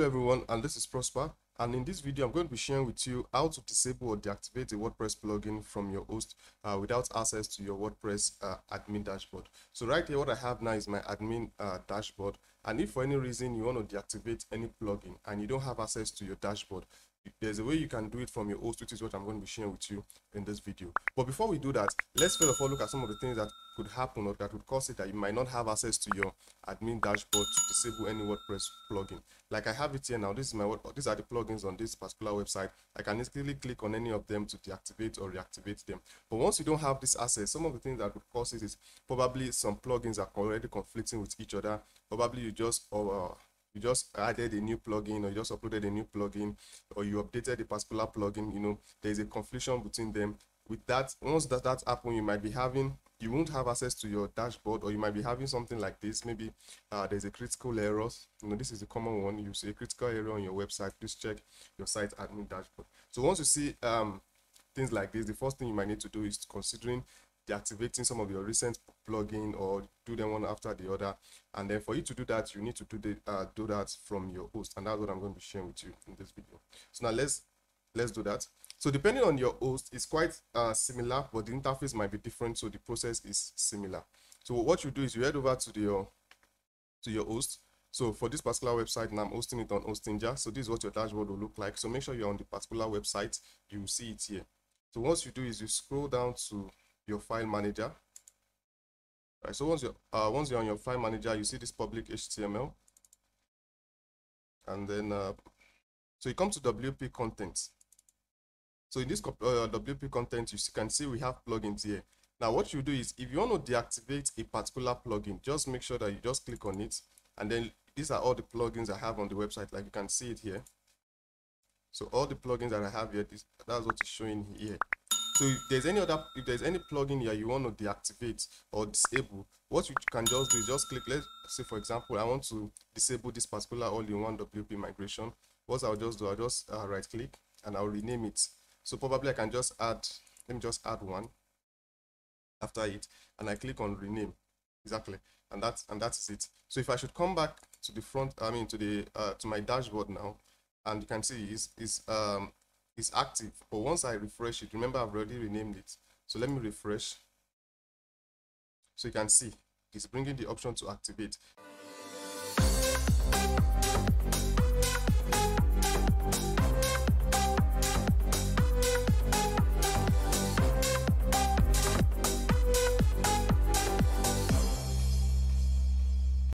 Hello everyone and this is Prosper and in this video I'm going to be sharing with you how to disable or deactivate a WordPress plugin from your host uh, without access to your WordPress uh, admin dashboard. So right here what I have now is my admin uh, dashboard and if for any reason you want to deactivate any plugin and you don't have access to your dashboard there's a way you can do it from your host which is what i'm going to be sharing with you in this video. But before we do that let's first of all look at some of the things that could happen or that would cause it that you might not have access to your admin dashboard to disable any wordpress plugin. Like i have it here now. This is my these are the plugins on this particular website. I can easily click on any of them to deactivate or reactivate them. But once you don't have this access some of the things that would cause it is probably some plugins are already conflicting with each other. Probably you just uh, you just added a new plugin or you just uploaded a new plugin or you updated a particular plugin you know there's a confusion between them. With that once that that happen you might be having you won't have access to your dashboard or you might be having something like this. Maybe uh, there's a critical error you know this is a common one. You see a critical error on your website please check your site admin dashboard. So once you see um things like this the first thing you might need to do is considering deactivating some of your recent plugin or do them one after the other. And then for you to do that you need to do the uh, do that from your host. And that's what i'm going to be sharing with you in this video. So now let's let's do that. So depending on your host it's quite uh, similar but the interface might be different so the process is similar. So what you do is you head over to your to your host. So for this particular website now i'm hosting it on Hostinger. So this is what your dashboard will look like. So make sure you're on the particular website you see it here. So once you do is you scroll down to your file manager. Right, so once you're uh, once you're on your file manager, you see this public HTML, and then uh, so you come to WP content. So in this uh, WP content, you can see we have plugins here. Now, what you do is if you want to deactivate a particular plugin, just make sure that you just click on it, and then these are all the plugins I have on the website. Like you can see it here. So all the plugins that I have here, this, that's what is showing here. So if there's any other, if there's any plugin here you want to deactivate or disable, what you can just do is just click. Let's say, for example, I want to disable this particular all-in-one WP migration. What I'll just do, I'll just uh, right-click and I'll rename it. So probably I can just add. Let me just add one after it, and I click on rename. Exactly, and that's and that's it. So if I should come back to the front, I mean to the uh, to my dashboard now, and you can see is is um is active but once i refresh it remember i've already renamed it. So let me refresh so you can see. It's bringing the option to activate